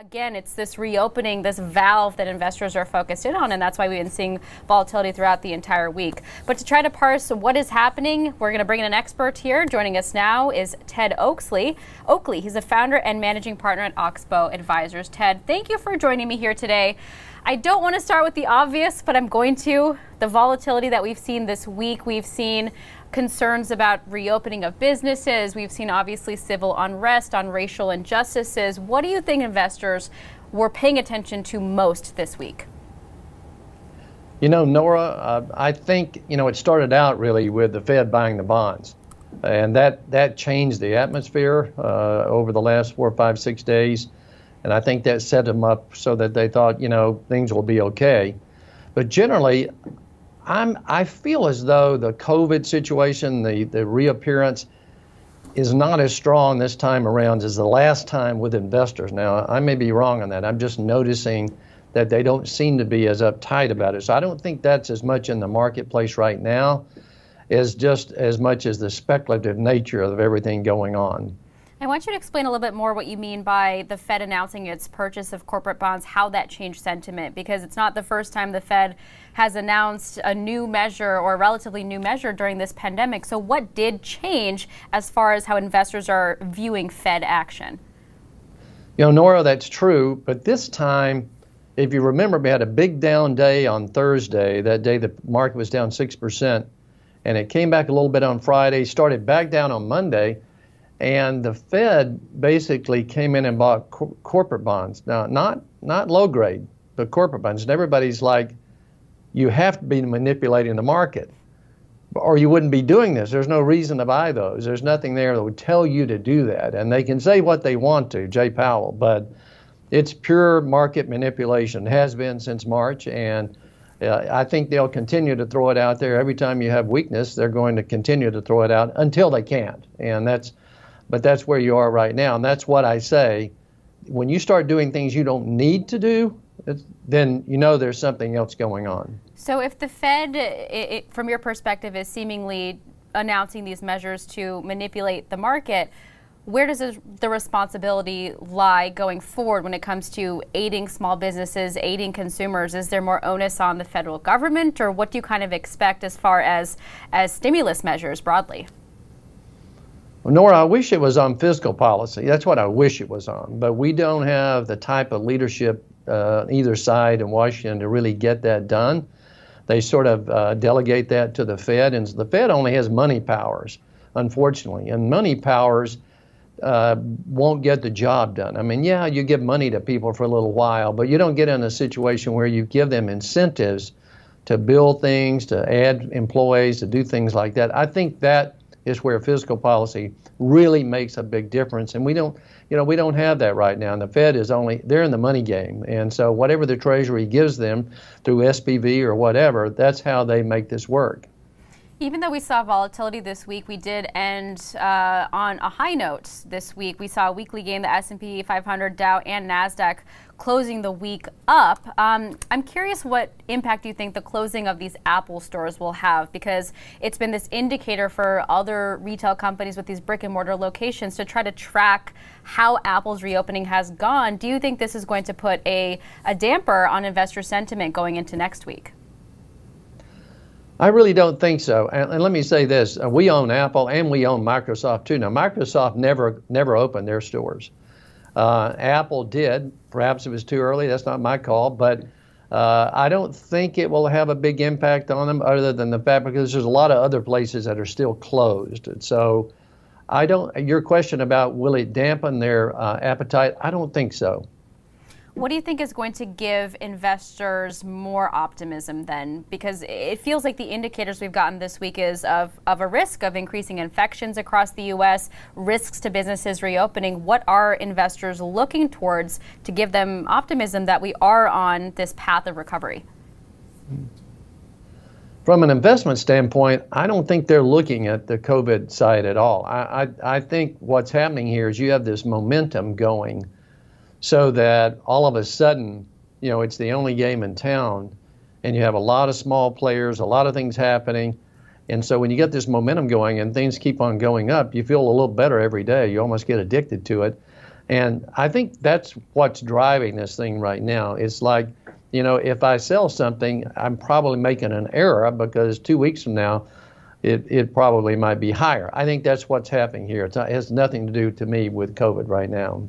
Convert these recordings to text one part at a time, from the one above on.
Again, it's this reopening, this valve that investors are focused in on, and that's why we've been seeing volatility throughout the entire week. But to try to parse what is happening, we're going to bring in an expert here. Joining us now is Ted Oaksley. Oakley, he's a founder and managing partner at Oxbow Advisors. Ted, thank you for joining me here today. I don't want to start with the obvious, but I'm going to. The volatility that we've seen this week, we've seen concerns about reopening of businesses. We've seen obviously civil unrest on racial injustices. What do you think investors were paying attention to most this week? You know, Nora, uh, I think, you know, it started out really with the Fed buying the bonds. And that, that changed the atmosphere uh, over the last four, five, six days. And I think that set them up so that they thought, you know, things will be okay. But generally, I'm, I feel as though the COVID situation, the, the reappearance, is not as strong this time around as the last time with investors. Now, I may be wrong on that. I'm just noticing that they don't seem to be as uptight about it. So I don't think that's as much in the marketplace right now as just as much as the speculative nature of everything going on. I want you to explain a little bit more what you mean by the Fed announcing its purchase of corporate bonds, how that changed sentiment, because it's not the first time the Fed has announced a new measure or a relatively new measure during this pandemic. So, what did change as far as how investors are viewing Fed action? You know, Nora, that's true, but this time, if you remember, we had a big down day on Thursday. That day, the market was down 6%, and it came back a little bit on Friday, started back down on Monday and the Fed basically came in and bought co- corporate bonds. Now, not not low grade, but corporate bonds. And everybody's like, you have to be manipulating the market, or you wouldn't be doing this. There's no reason to buy those. There's nothing there that would tell you to do that. And they can say what they want to, Jay Powell, but it's pure market manipulation. It has been since March, and uh, I think they'll continue to throw it out there. Every time you have weakness, they're going to continue to throw it out until they can't. And that's but that's where you are right now. And that's what I say. When you start doing things you don't need to do, then you know there's something else going on. So if the Fed, it, from your perspective, is seemingly announcing these measures to manipulate the market, where does the responsibility lie going forward when it comes to aiding small businesses, aiding consumers? Is there more onus on the federal government, or what do you kind of expect as far as as stimulus measures broadly? Nora, I wish it was on fiscal policy. That's what I wish it was on. But we don't have the type of leadership uh, either side in Washington to really get that done. They sort of uh, delegate that to the Fed, and the Fed only has money powers, unfortunately. And money powers uh, won't get the job done. I mean, yeah, you give money to people for a little while, but you don't get in a situation where you give them incentives to build things, to add employees, to do things like that. I think that is where fiscal policy really makes a big difference. And we don't, you know, we don't have that right now. And the Fed is only they're in the money game, and so whatever the Treasury gives them through SPV or whatever, that's how they make this work. Even though we saw volatility this week, we did end uh, on a high note this week. We saw a weekly gain, the S&P 500, Dow, and Nasdaq closing the week up. Um, I'm curious what impact do you think the closing of these Apple stores will have because it's been this indicator for other retail companies with these brick and mortar locations to try to track how Apple's reopening has gone. Do you think this is going to put a, a damper on investor sentiment going into next week? I really don't think so. And, and let me say this: uh, we own Apple and we own Microsoft too. Now, Microsoft never never opened their stores. Uh, Apple did. Perhaps it was too early. That's not my call, but. Uh, I don't think it will have a big impact on them, other than the fact because there's a lot of other places that are still closed. And so, I don't. Your question about will it dampen their uh, appetite? I don't think so. What do you think is going to give investors more optimism then? Because it feels like the indicators we've gotten this week is of, of a risk of increasing infections across the U.S., risks to businesses reopening. What are investors looking towards to give them optimism that we are on this path of recovery? From an investment standpoint, I don't think they're looking at the COVID side at all. I, I, I think what's happening here is you have this momentum going so that all of a sudden, you know, it's the only game in town, and you have a lot of small players, a lot of things happening. And so when you get this momentum going and things keep on going up, you feel a little better every day. You almost get addicted to it. And I think that's what's driving this thing right now. It's like, you know, if I sell something, I'm probably making an error because two weeks from now, it, it probably might be higher. I think that's what's happening here. It's, it has nothing to do to me with COVID right now.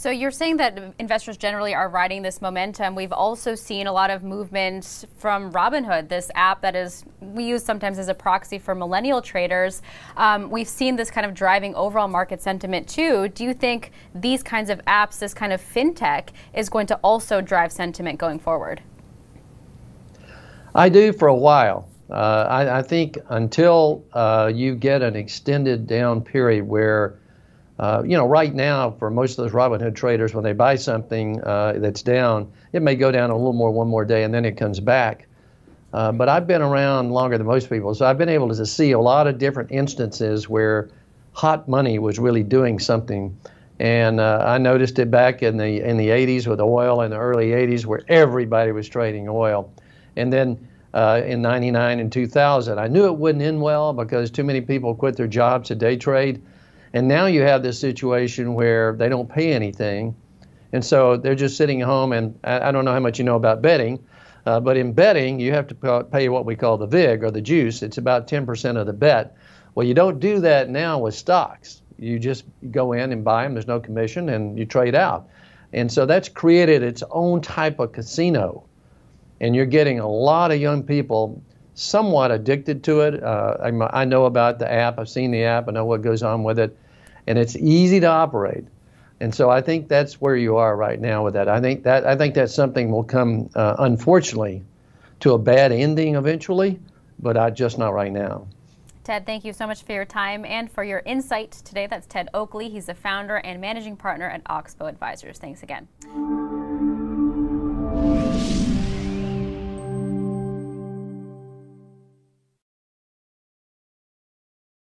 So you're saying that investors generally are riding this momentum. We've also seen a lot of movement from Robinhood, this app that is we use sometimes as a proxy for millennial traders. Um, we've seen this kind of driving overall market sentiment too. Do you think these kinds of apps, this kind of fintech, is going to also drive sentiment going forward? I do for a while. Uh, I, I, think until uh, you get an extended down period where uh, you know, right now, for most of those Robinhood traders, when they buy something uh, that's down, it may go down a little more one more day and then it comes back. Uh, but I've been around longer than most people, so I've been able to see a lot of different instances where hot money was really doing something. And uh, I noticed it back in the in the 80s with oil in the early 80s, where everybody was trading oil. And then uh, in 99 and 2000, I knew it wouldn't end well because too many people quit their jobs to day trade. And now you have this situation where they don't pay anything. And so they're just sitting at home. And I, I don't know how much you know about betting, uh, but in betting, you have to pay what we call the VIG or the juice. It's about 10% of the bet. Well, you don't do that now with stocks. You just go in and buy them, there's no commission, and you trade out. And so that's created its own type of casino. And you're getting a lot of young people somewhat addicted to it. Uh, I, know about the app. I've seen the app. I know what goes on with it, and it's easy to operate. And so I think that's where you are right now with that. I think that I think that something will come, uh, unfortunately, to a bad ending eventually, but I just not right now. Ted, thank you so much for your time and for your insight today. That's Ted Oakley. He's the founder and managing partner at Oxbow Advisors. Thanks again.